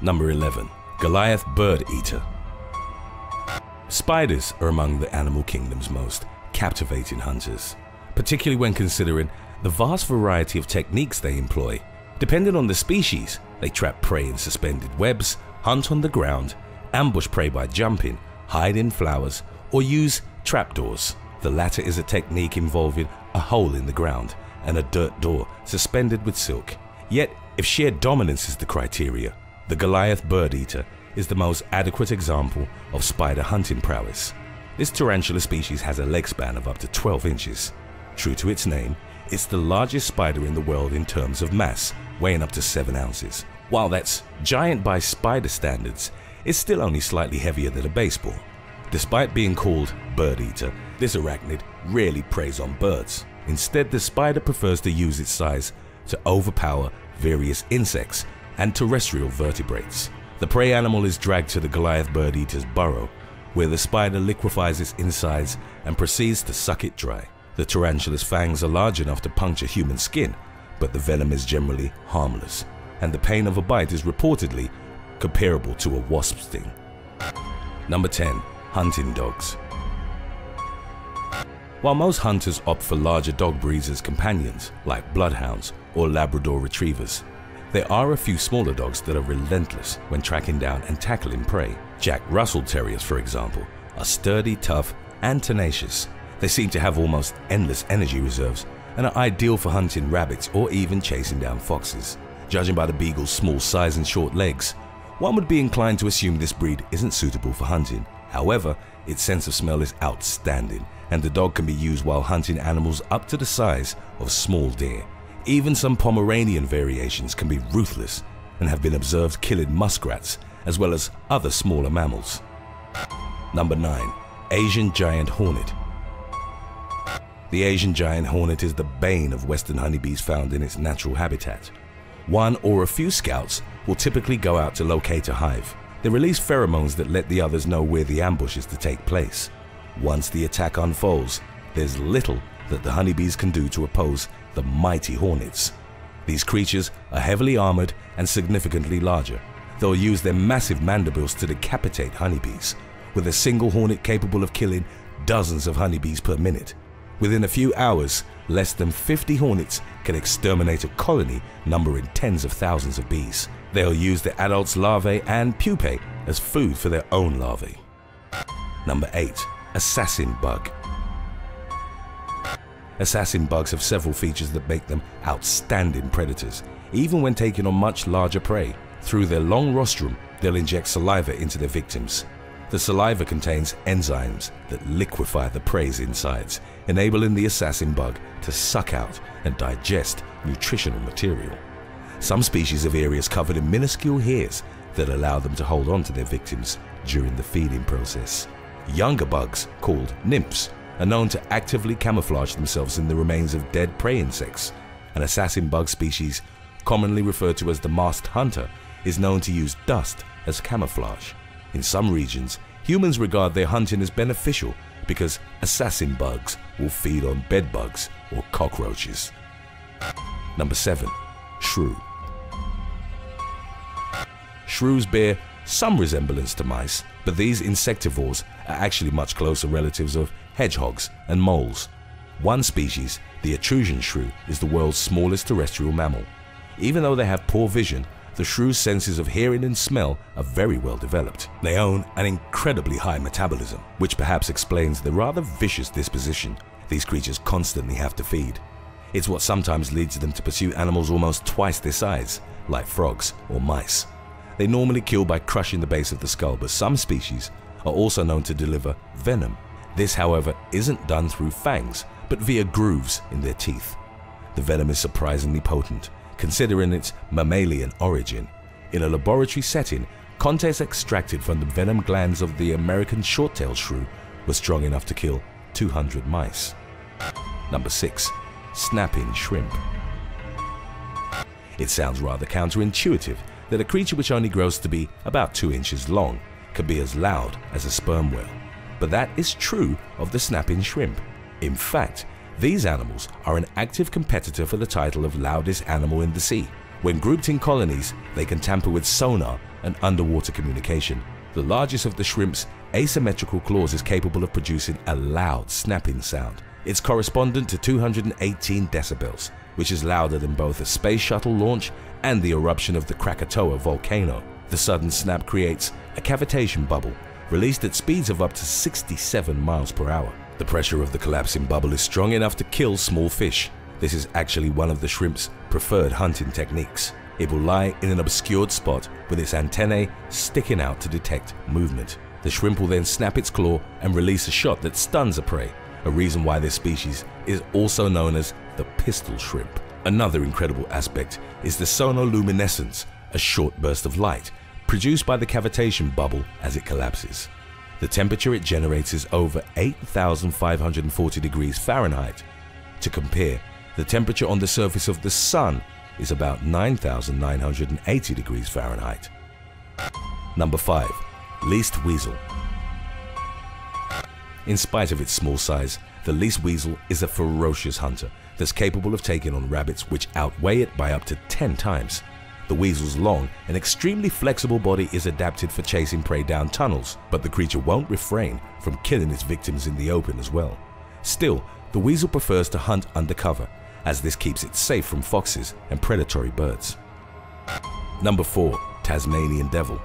Number 11. Goliath Bird Eater. Spiders are among the animal kingdom's most captivating hunters, particularly when considering the vast variety of techniques they employ. Depending on the species, they trap prey in suspended webs, hunt on the ground, ambush prey by jumping, hide in flowers, or use trapdoors. The latter is a technique involving a hole in the ground and a dirt door suspended with silk. Yet, if sheer dominance is the criteria, the Goliath bird eater is the most adequate example of spider hunting prowess. This tarantula species has a leg span of up to 12 inches. True to its name, it's the largest spider in the world in terms of mass, weighing up to 7 ounces. While that's giant by spider standards, it's still only slightly heavier than a baseball. Despite being called bird eater, this arachnid rarely preys on birds. Instead, the spider prefers to use its size to overpower various insects and terrestrial vertebrates. The prey animal is dragged to the Goliath bird eater's burrow, where the spider liquefies its insides and proceeds to suck it dry. The tarantula's fangs are large enough to puncture human skin, but the venom is generally harmless, and the pain of a bite is reportedly comparable to a wasp sting. Number 10. Hunting Dogs While most hunters opt for larger dog breeds as companions, like bloodhounds or Labrador retrievers, there are a few smaller dogs that are relentless when tracking down and tackling prey. Jack Russell Terriers, for example, are sturdy, tough, and tenacious. They seem to have almost endless energy reserves and are ideal for hunting rabbits or even chasing down foxes. Judging by the beagle's small size and short legs, one would be inclined to assume this breed isn't suitable for hunting. However, its sense of smell is outstanding, and the dog can be used while hunting animals up to the size of small deer. Even some Pomeranian variations can be ruthless and have been observed killing muskrats as well as other smaller mammals. Number 9. Asian Giant Hornet The Asian Giant Hornet is the bane of western honeybees found in its natural habitat. One or a few scouts will typically go out to locate a hive. They release pheromones that let the others know where the ambush is to take place. Once the attack unfolds, there's little that the honeybees can do to oppose the mighty hornets. These creatures are heavily armored and significantly larger. They'll use their massive mandibles to decapitate honeybees, with a single hornet capable of killing dozens of honeybees per minute. Within a few hours, less than 50 hornets can exterminate a colony numbering tens of thousands of bees. They'll use the adult's larvae and pupae as food for their own larvae. Number 8. Assassin Bug Assassin bugs have several features that make them outstanding predators, even when taking on much larger prey. Through their long rostrum, they'll inject saliva into their victims. The saliva contains enzymes that liquefy the prey's insides, enabling the assassin bug to suck out and digest nutritional material. Some species have areas covered in minuscule hairs that allow them to hold on to their victims during the feeding process. Younger bugs, called nymphs, are known to actively camouflage themselves in the remains of dead prey insects. An assassin bug species, commonly referred to as the masked hunter, is known to use dust as camouflage. In some regions, humans regard their hunting as beneficial because assassin bugs will feed on bed bugs or cockroaches. Number 7. Shrew Shrews bear some resemblance to mice, but these insectivores are actually much closer relatives of hedgehogs and moles. One species, the Etruscan shrew, is the world's smallest terrestrial mammal. Even though they have poor vision, the shrew's senses of hearing and smell are very well developed. They own an incredibly high metabolism, which perhaps explains the rather vicious disposition these creatures constantly have to feed. It's what sometimes leads them to pursue animals almost twice their size, like frogs or mice. They normally kill by crushing the base of the skull, but some species are also known to deliver venom. This, however, isn't done through fangs, but via grooves in their teeth. The venom is surprisingly potent, considering its mammalian origin. In a laboratory setting, contents extracted from the venom glands of the American short-tailed shrew were strong enough to kill 200 mice. Number 6. Snapping Shrimp It sounds rather counterintuitive that a creature which only grows to be about 2 inches long could be as loud as a sperm whale. But that is true of the snapping shrimp. In fact, these animals are an active competitor for the title of loudest animal in the sea. When grouped in colonies, they can tamper with sonar and underwater communication. The largest of the shrimp's asymmetrical claws is capable of producing a loud snapping sound. It's correspondent to 218 decibels, which is louder than both a space shuttle launch and the eruption of the Krakatoa volcano. The sudden snap creates a cavitation bubble, released at speeds of up to 67 miles per hour. The pressure of the collapsing bubble is strong enough to kill small fish. This is actually one of the shrimp's preferred hunting techniques. It will lie in an obscured spot with its antennae sticking out to detect movement. The shrimp will then snap its claw and release a shot that stuns a prey, a reason why this species is also known as the pistol shrimp. Another incredible aspect is the sonoluminescence, a short burst of light produced by the cavitation bubble as it collapses. The temperature it generates is over 8,540 degrees Fahrenheit. To compare, the temperature on the surface of the Sun is about 9,980 degrees Fahrenheit. Number 5. Least Weasel In spite of its small size, the least weasel is a ferocious hunter that's capable of taking on rabbits which outweigh it by up to 10 times. The weasel's long and extremely flexible body is adapted for chasing prey down tunnels, but the creature won't refrain from killing its victims in the open as well. Still, the weasel prefers to hunt undercover, as this keeps it safe from foxes and predatory birds. Number 4. Tasmanian Devil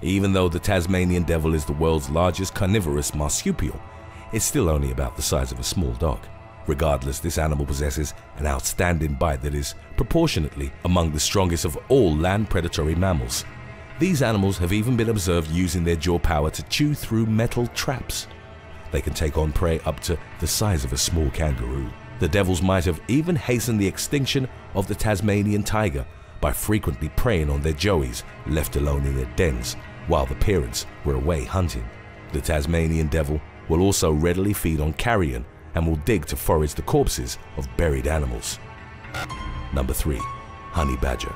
Even though the Tasmanian Devil is the world's largest carnivorous marsupial, it's still only about the size of a small dog. Regardless, this animal possesses an outstanding bite that is proportionately among the strongest of all land predatory mammals. These animals have even been observed using their jaw power to chew through metal traps. They can take on prey up to the size of a small kangaroo. The devils might have even hastened the extinction of the Tasmanian tiger by frequently preying on their joeys left alone in their dens while the parents were away hunting. The Tasmanian devil will also readily feed on carrion and will dig to forage the corpses of buried animals. Number 3. Honey Badger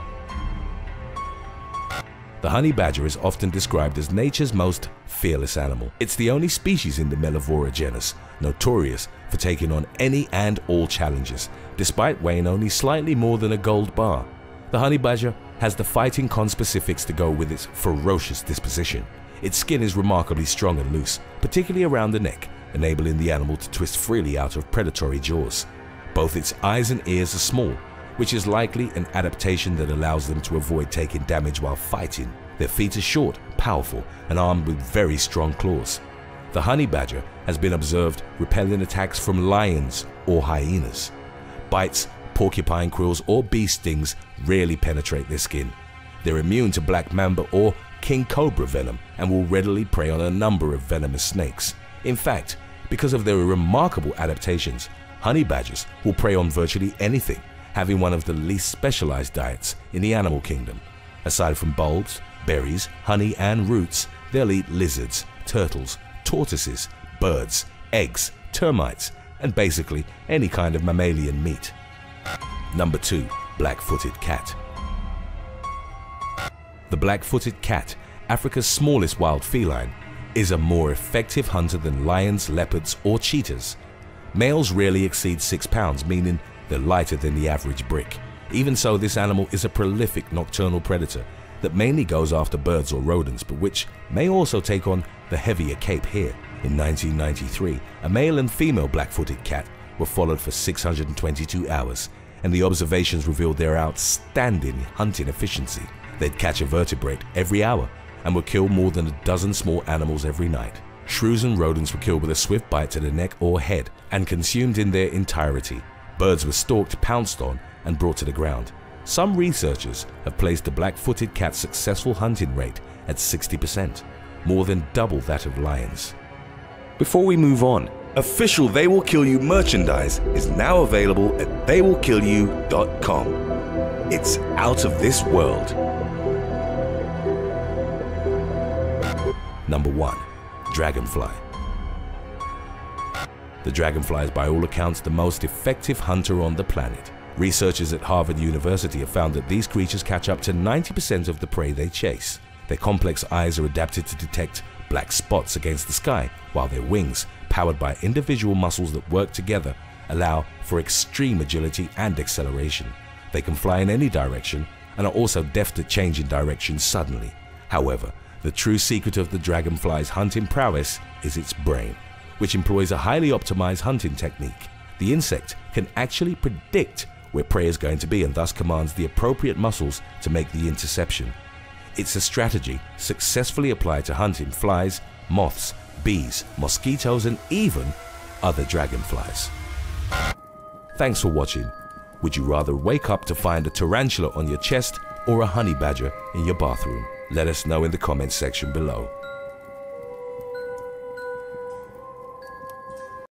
The honey badger is often described as nature's most fearless animal. It's the only species in the Mellivora genus notorious for taking on any and all challenges, despite weighing only slightly more than a gold bar. The honey badger has the fighting conspecifics to go with its ferocious disposition. Its skin is remarkably strong and loose, particularly around the neck, enabling the animal to twist freely out of predatory jaws. Both its eyes and ears are small, which is likely an adaptation that allows them to avoid taking damage while fighting. Their feet are short, powerful, and armed with very strong claws. The honey badger has been observed repelling attacks from lions or hyenas. Bites, porcupine quills, or bee stings rarely penetrate their skin. They're immune to black mamba or king cobra venom and will readily prey on a number of venomous snakes. In fact, because of their remarkable adaptations, honey badgers will prey on virtually anything, having one of the least specialized diets in the animal kingdom. Aside from bulbs, berries, honey, and roots, they'll eat lizards, turtles, tortoises, birds, eggs, termites, and basically any kind of mammalian meat. Number 2. Black-footed cat The black-footed cat, Africa's smallest wild feline, is a more effective hunter than lions, leopards, or cheetahs. Males rarely exceed 6 pounds, meaning they're lighter than the average brick. Even so, this animal is a prolific nocturnal predator that mainly goes after birds or rodents, but which may also take on the heavier Cape hare. In 1993, a male and female black-footed cat were followed for 622 hours, and the observations revealed their outstanding hunting efficiency. They'd catch a vertebrate every hour and would kill more than a dozen small animals every night. Shrews and rodents were killed with a swift bite to the neck or head and consumed in their entirety. Birds were stalked, pounced on, and brought to the ground. Some researchers have placed the black-footed cat's successful hunting rate at 60%, more than double that of lions. Before we move on, official They Will Kill You merchandise is now available at theywillkillyou.com. It's out of this world. Number 1. Dragonfly The dragonfly is by all accounts the most effective hunter on the planet. Researchers at Harvard University have found that these creatures catch up to 90% of the prey they chase. Their complex eyes are adapted to detect black spots against the sky, while their wings, powered by individual muscles that work together, allow for extreme agility and acceleration. They can fly in any direction and are also deft at changing direction suddenly. However, the true secret of the dragonfly's hunting prowess is its brain, which employs a highly optimized hunting technique. The insect can actually predict where prey is going to be and thus commands the appropriate muscles to make the interception. It's a strategy successfully applied to hunting flies, moths, bees, mosquitoes and even other dragonflies. Thanks for watching. Would you rather wake up to find a tarantula on your chest or a honey badger in your bathroom? Let us know in the comments section below.